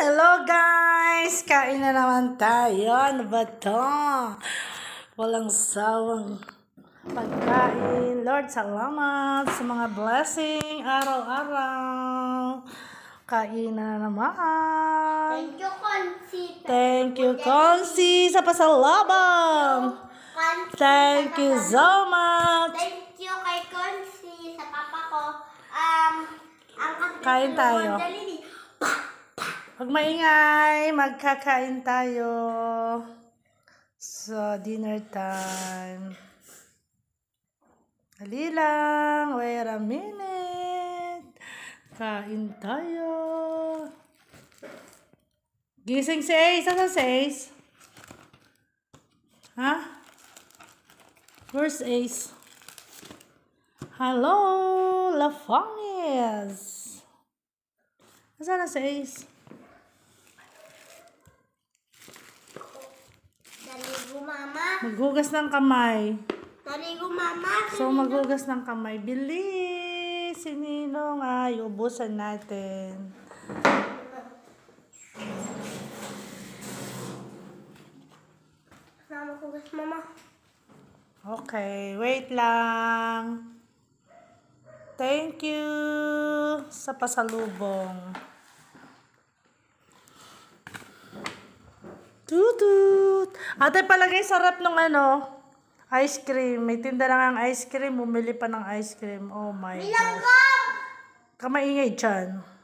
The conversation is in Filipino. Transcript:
Hello guys! Kain na naman tayo. Ano ba to? Walang sawang pagkain. Lord, salamat sa mga blessing araw-araw. Kain na naman. Thank you, Consi. Thank you, Consi, sa pasalabang. Thank you so much. Thank you kay Consi sa papa ko. Um, ang Kain ko, tayo. Dali, Huwag maingay, magkakain tayo sa dinner time. Dali lang, wait a minute. Kain tayo. Gising si Ace. Saan si Ace? Ha? Where's Ace? Hello, La Fanges. Nasaan na si Ace? Daligo, mama. Maghugas ng kamay. Daligo, mama. So, maghugas ng kamay. Bilis! Si Ninong ay ubusan natin. Mama, mama. Okay, wait lang. Thank you sa pasalubong. Tutut! Ate, palagay sarap ng ano, ice cream. May tinda lang ang ice cream. Bumili pa ng ice cream. Oh my God. Bilanggo! Kamaingay dyan.